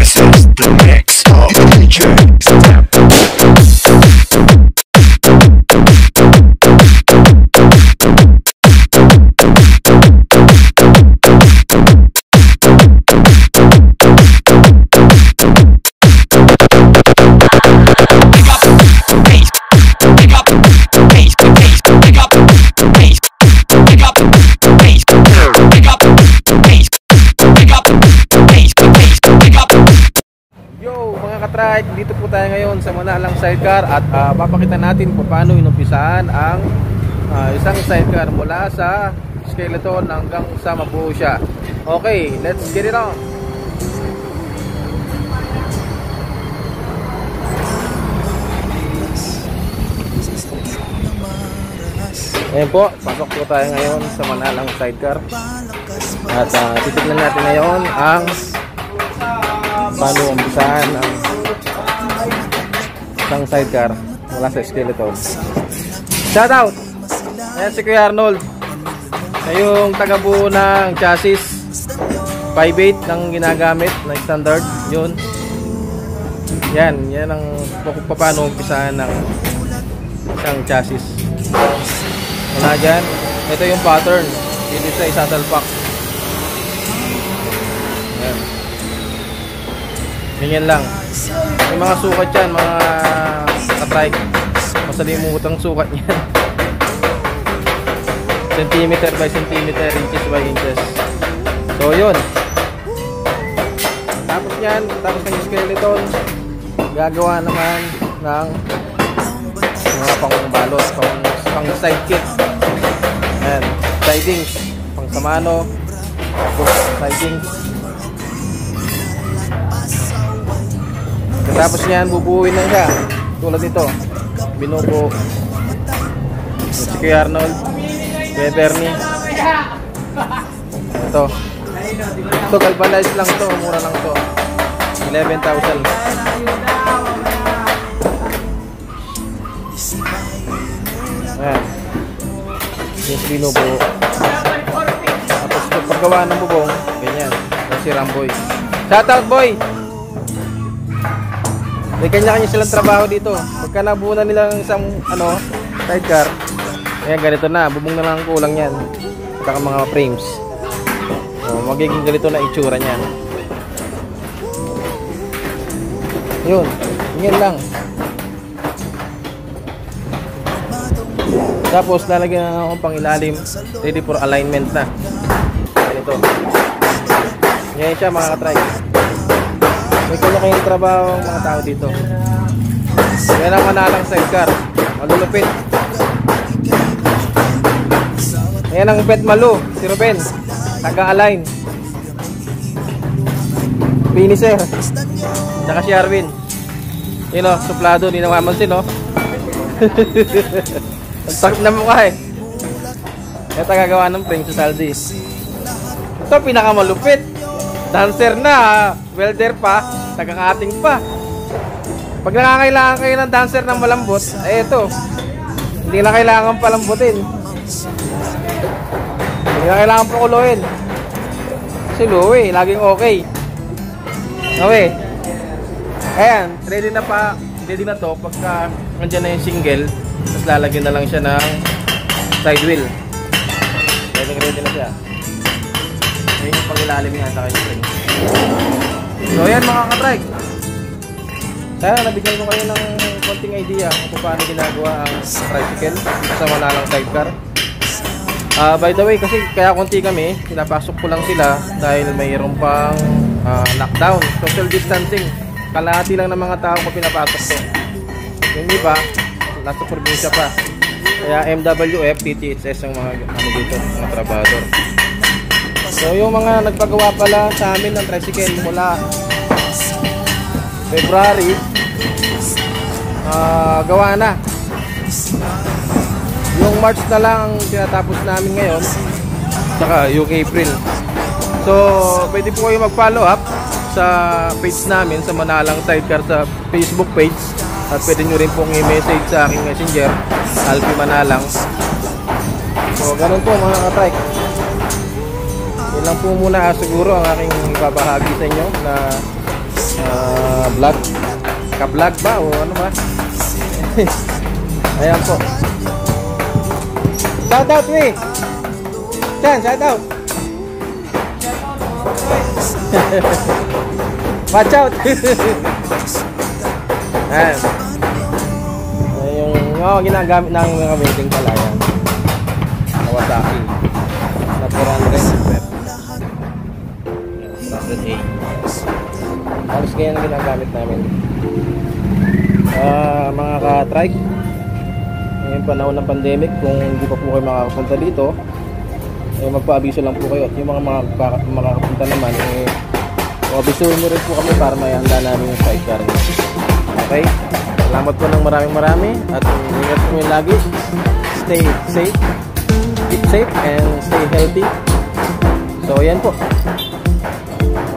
This is the mix of Katrike, dito po tayo ngayon sa Manalang Sidecar at ah, papakita natin kung paano inumpisahan ang ah, isang sidecar mula sa skeleton hanggang sa mabuo siya. Okay, let's get it on! Ayan po, pasok po tayo ngayon sa Manalang Sidecar at ah, titignan natin ngayon ang paano umpisahan ang isang sidecar mula sa skeleton. Shout out! Ayan si Kuya Arnold. Siya yung tagabuo ng chassis 5.8 ng ginagamit na standard. Yun. Yan. Yan ang paano umpisahan ng isang chassis. Mula dyan. Ito yung pattern. Dito sa isasalpak. Yan. Ganyan lang. May mga sukat yan, mga katrike. Masalimutang sukat yan. centimeter by centimeter, inches by inches. So, yun. Tapos yan, tapos ng skeleton, gagawa naman ng mga pangbalot, pang, pang side kit. Ayan, sidings, pang samano, tapos sidings, Tapos niyan, bubuuin na siya. Tulad nito. Binubuo. Si Kuya Arnold. Kuya Bernie. Ito. Ito, galvanized lang to. Mura lang to. 11,000. Ayan. Yung binubuo. Tapos paggawa ng bubong, ganyan. Yung si Ramboy. Shoutout boy! May kanya-kanya silang trabaho dito. Pagka nabuo na nila ng isang ano, sidecar, ayan ganito na, bubong na lang ang kulang yan. Saka mga frames. So, magiging ganito na itsura niyan. Yun, yan lang. Tapos lalagyan na akong pang ilalim, ready for alignment na. Ganito. Yan siya mga katry. May kanya-kanyang trabaho ang mga tao dito. Yan ang manalang sidecar. Malulupit. Yan ang pet malu, si Ruben. Taga-align. Finisher. Tsaka si Arvin. Yun o, suplado. Di namamansin o. Ang sakit na mukha eh. Ito gagawa ng frame sa Saldi. Ito pinakamalupit. Dancer na, ah. welder pa, tagang-ating pa. Pag nakakailangan kayo ng dancer ng malambot, eh ito. Hindi na kailangan palambutin. Hindi na kailangan pakuluin. Kasi Louie, laging okay. Okay. Ayan, ready na pa, ready na to pagka nandiyan na yung single, tapos lalagyan na lang siya ng side wheel. Ready, ready na siya. Ayun yung pangilalim niya sa spring. So ayan mga katrike. Sana nabigyan ko kayo ng konting idea kung paano ginagawa ang tricycle sa manalang sidecar. Ah, by the way, kasi kaya konti kami, pinapasok ko lang sila dahil mayroon pang ah, lockdown, social distancing. Kalahati lang ng mga tao ko pinapasok ko. Yung iba, nasa probinsya pa. Kaya MWF, TTHS ang mga ano dito, mga trabador. So yung mga nagpagawa pala sa amin ng tricycle mula February ah, gawa na. Yung March na lang ang tinatapos namin ngayon saka yung April. So pwede po kayo mag-follow up sa page namin sa Manalang Sidecar sa Facebook page At pwede nyo rin pong i-message sa aking messenger, Alfie Manalang. So, ganun po mga katrike. Yun lang po muna ah, siguro ang aking ibabahagi sa inyo na ah, vlog. Ka-vlog ba o ano ba? Ayan po. Shout out, we! Chan, shout out! Watch out! Ayan. Yung mga ginagamit ng mga wedding pala yan. Kawasaki. Na 400 ganyan ang ginagamit namin. Ah, mga ka-trike, ngayong panahon ng pandemic, kung hindi pa po kayo makakapunta dito, eh, magpa-abiso lang po kayo. At yung mga makaka- makakapunta naman, eh, abisuhin nyo rin po kami para may handa namin yung sidecar. Okay? Salamat po ng maraming marami at ingat po kayo lagi. Stay safe, keep safe, and stay healthy. So, yan po.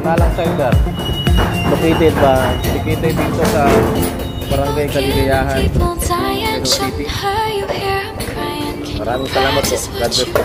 Manalang sidecar. Located ba? Located dito sa Barangay Kaligayahan. Maraming salamat po. God bless po.